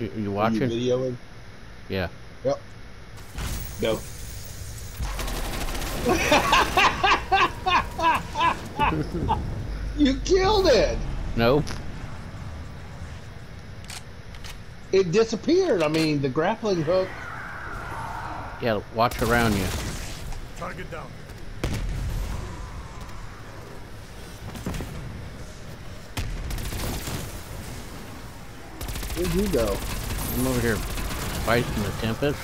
You, you Are watching? You videoing? yeah. Yep. Go. you killed it. Nope. It disappeared. I mean, the grappling hook. Yeah, watch around you. Target down. Where'd you go? I'm over here fighting the Tempest.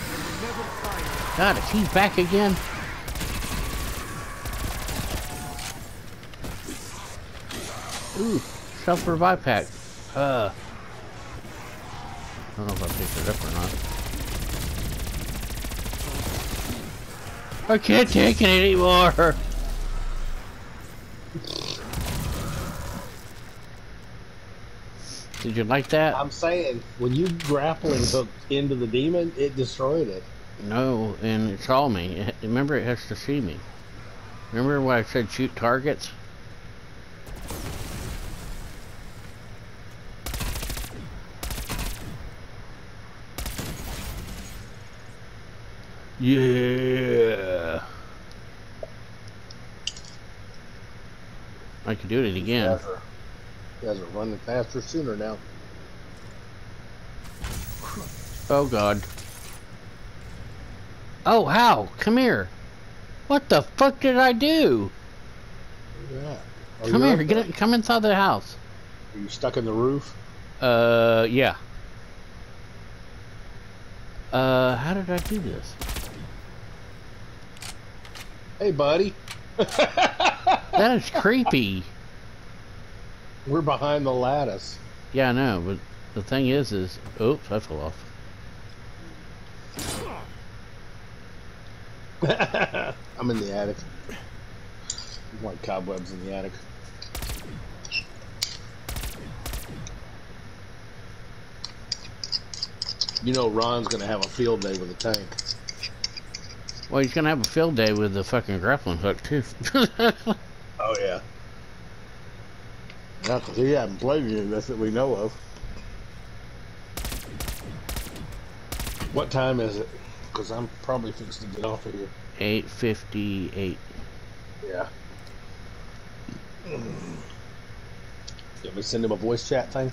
God, is he back again? Ooh, self-revive pack. Uh, I don't know if I picked it up or not. I can't take it anymore. Did you like that? I'm saying, when you grappling hooked into the demon, it destroyed it. No, and it saw me. It- remember, it has to see me. Remember when I said shoot targets? Yeah. I could do it again. You guys are, you guys are running faster sooner now. Oh God. Oh, how? Come here. What the fuck did I do? Yeah. Come here. Get it. Come inside the house. Are you stuck in the roof? Uh, yeah. Uh, how did I do this? Hey, buddy. That is creepy. We're behind the lattice. Yeah, I know, but the thing is, is oops, I fell off. I'm in the attic. Like cobwebs in the attic. You know Ron's gonna have a field day with a tank. Well, he's gonna have a field day with the fucking grappling hook too. Oh yeah. Yeah, 'cause he hasn't played any of this that we know of. What time is it? Because I'm probably fixing to get off of here. Eight fifty-eight. Yeah. Let me send him a voice chat thing.